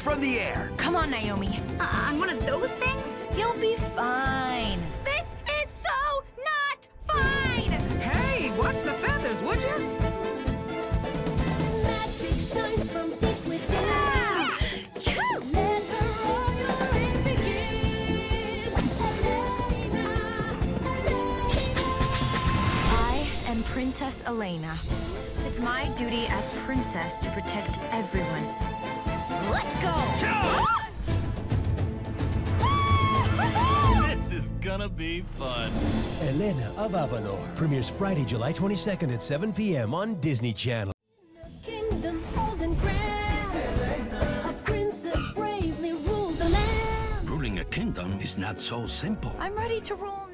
from the air. Come on, Naomi. Uh, on one of those things? You'll be fine. This is so not fine! Hey, watch the feathers, would you? Magic shines from deep within. Ah! Let the royal reign begin. Elena, Elena. I am Princess Elena. It's my duty as princess to protect everyone. Gonna be fun. Elena of Avalor premieres Friday, July 22nd at 7 p.m. on Disney Channel. Kingdom old and grand. A princess bravely rules the land. Ruling a kingdom is not so simple. I'm ready to roll